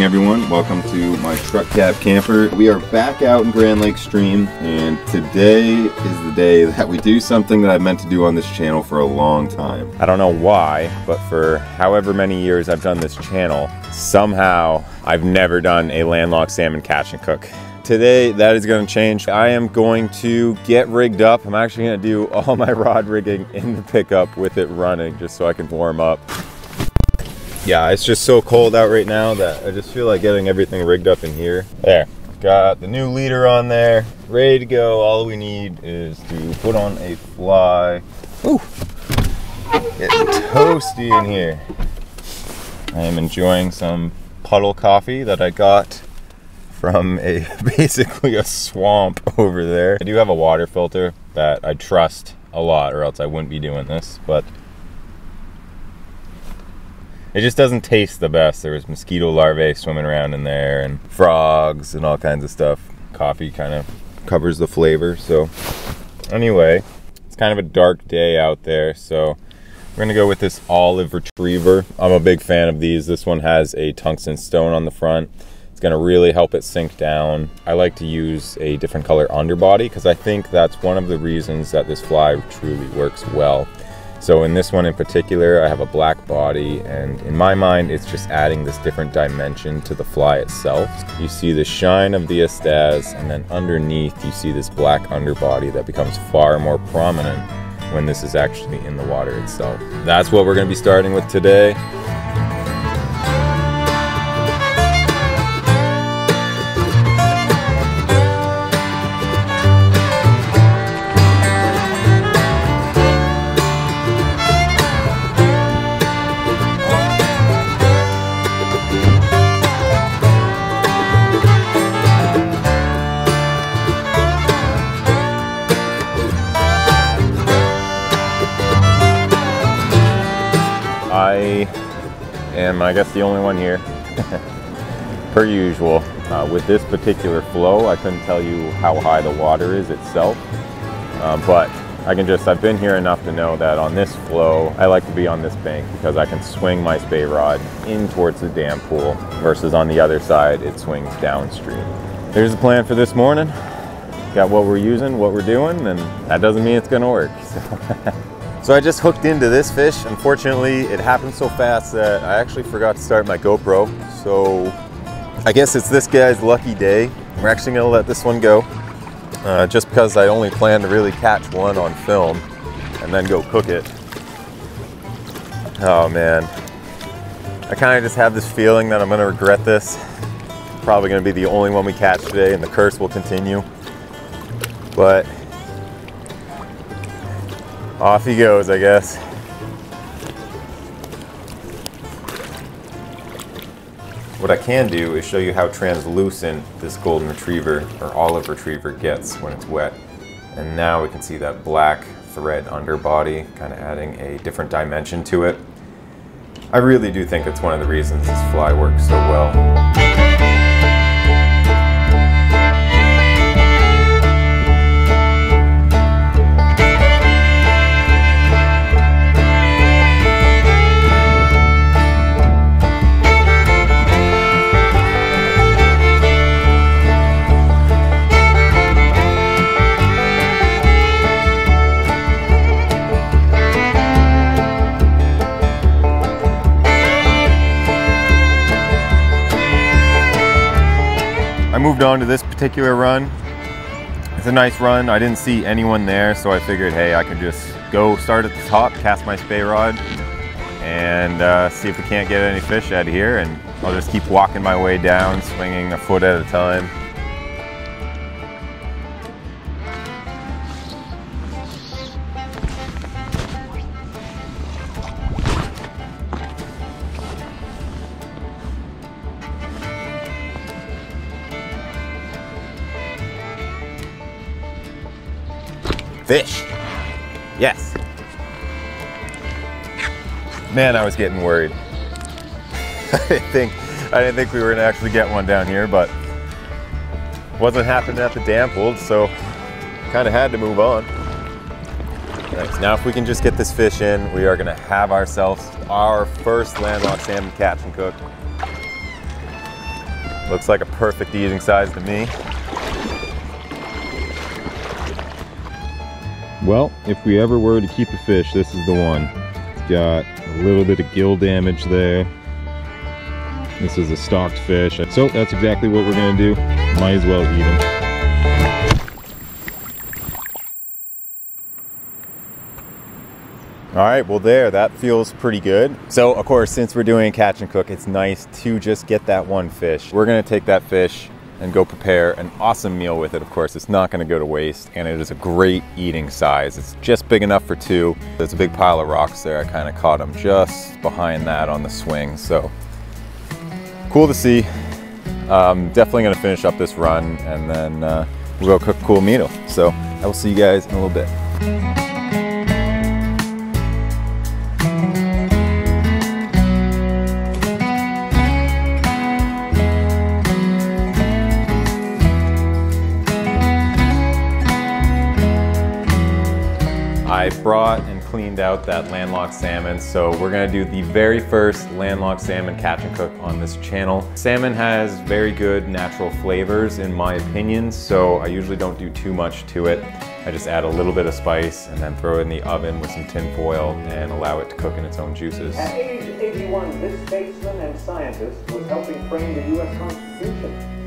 Morning everyone, welcome to my truck cap camper. We are back out in Grand Lake Stream and today is the day that we do something that I've meant to do on this channel for a long time. I don't know why, but for however many years I've done this channel, somehow I've never done a landlocked salmon catch and cook. Today that is going to change. I am going to get rigged up. I'm actually going to do all my rod rigging in the pickup with it running just so I can warm up yeah, it's just so cold out right now that I just feel like getting everything rigged up in here. There, got the new leader on there, ready to go. All we need is to put on a fly. Ooh, getting toasty in here. I am enjoying some puddle coffee that I got from a basically a swamp over there. I do have a water filter that I trust a lot or else I wouldn't be doing this, but it just doesn't taste the best. There was mosquito larvae swimming around in there and frogs and all kinds of stuff. Coffee kind of covers the flavor. So anyway, it's kind of a dark day out there. So we're gonna go with this olive retriever. I'm a big fan of these. This one has a tungsten stone on the front. It's gonna really help it sink down. I like to use a different color underbody because I think that's one of the reasons that this fly truly works well. So in this one in particular, I have a black body and in my mind, it's just adding this different dimension to the fly itself. You see the shine of the Estaz and then underneath you see this black underbody that becomes far more prominent when this is actually in the water itself. That's what we're gonna be starting with today. Am, I guess, the only one here, per usual. Uh, with this particular flow, I couldn't tell you how high the water is itself, uh, but I can just, I've been here enough to know that on this flow, I like to be on this bank because I can swing my Spey rod in towards the dam pool versus on the other side, it swings downstream. Here's the plan for this morning. Got what we're using, what we're doing, and that doesn't mean it's gonna work. So. So I just hooked into this fish. Unfortunately, it happened so fast that I actually forgot to start my GoPro. So I guess it's this guy's lucky day. We're actually gonna let this one go uh, just because I only plan to really catch one on film and then go cook it. Oh man. I kind of just have this feeling that I'm gonna regret this. Probably gonna be the only one we catch today and the curse will continue. But off he goes, I guess. What I can do is show you how translucent this golden retriever or olive retriever gets when it's wet. And now we can see that black thread underbody, kind of adding a different dimension to it. I really do think it's one of the reasons this fly works so well. Moved on to this particular run. It's a nice run. I didn't see anyone there, so I figured, hey, I can just go start at the top, cast my Spey rod, and uh, see if we can't get any fish out of here. And I'll just keep walking my way down, swinging a foot at a time. Fish. Yes. Man, I was getting worried. I didn't think I didn't think we were gonna actually get one down here, but wasn't happening at the dam so kind of had to move on. Nice. Now, if we can just get this fish in, we are gonna have ourselves our first landlocked salmon catch and cook. Looks like a perfect eating size to me. Well, if we ever were to keep a fish, this is the one. It's got a little bit of gill damage there. This is a stocked fish. So that's exactly what we're gonna do. Might as well eat him. All right, well there, that feels pretty good. So of course, since we're doing catch and cook, it's nice to just get that one fish. We're gonna take that fish and go prepare an awesome meal with it. Of course, it's not gonna go to waste and it is a great eating size. It's just big enough for two. There's a big pile of rocks there. I kind of caught them just behind that on the swing. So cool to see. Um, definitely gonna finish up this run and then uh, we'll go cook a cool meal. So I will see you guys in a little bit. Brought and cleaned out that landlocked salmon. So we're gonna do the very first landlocked salmon catch and cook on this channel. Salmon has very good natural flavors in my opinion, so I usually don't do too much to it. I just add a little bit of spice and then throw it in the oven with some tin foil and allow it to cook in its own juices. At age 81, this statesman and scientist was helping frame the U.S. Constitution.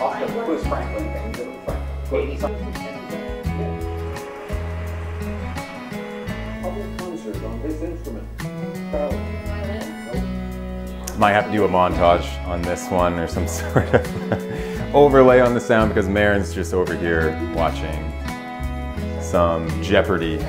Austin was Franklin, Benjamin Franklin. Might have to do a montage on this one or some sort of overlay on the sound because Marin's just over here watching some Jeopardy.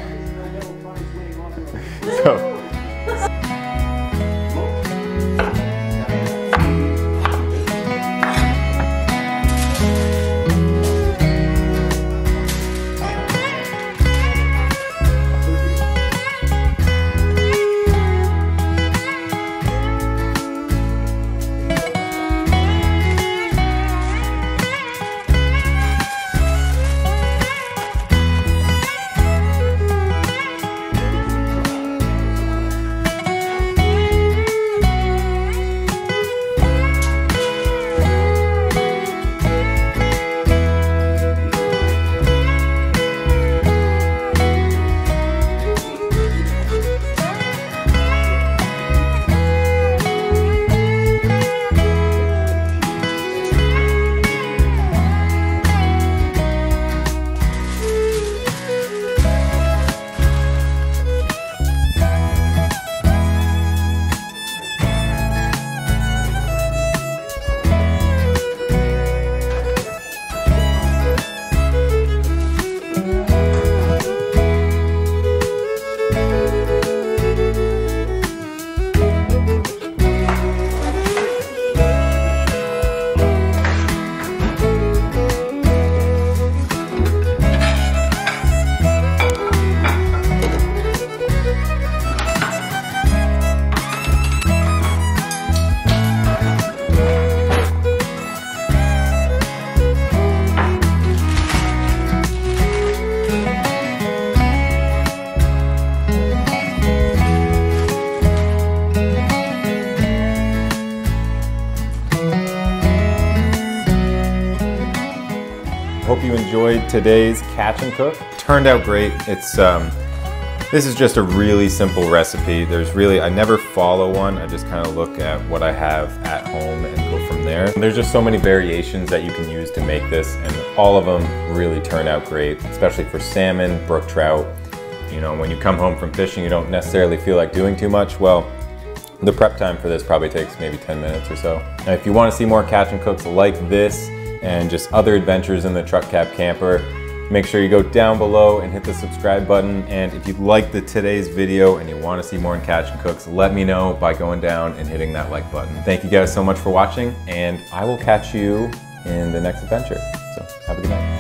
Enjoyed today's catch and cook. Turned out great. It's um, this is just a really simple recipe. There's really, I never follow one. I just kind of look at what I have at home and go from there. There's just so many variations that you can use to make this and all of them really turn out great, especially for salmon, brook trout. You know, when you come home from fishing, you don't necessarily feel like doing too much. Well, the prep time for this probably takes maybe 10 minutes or so. And if you want to see more catch and cooks like this, and just other adventures in the Truck Cap Camper. Make sure you go down below and hit the subscribe button. And if you liked the today's video and you want to see more in Catch and Cooks, let me know by going down and hitting that like button. Thank you guys so much for watching, and I will catch you in the next adventure. So have a good night.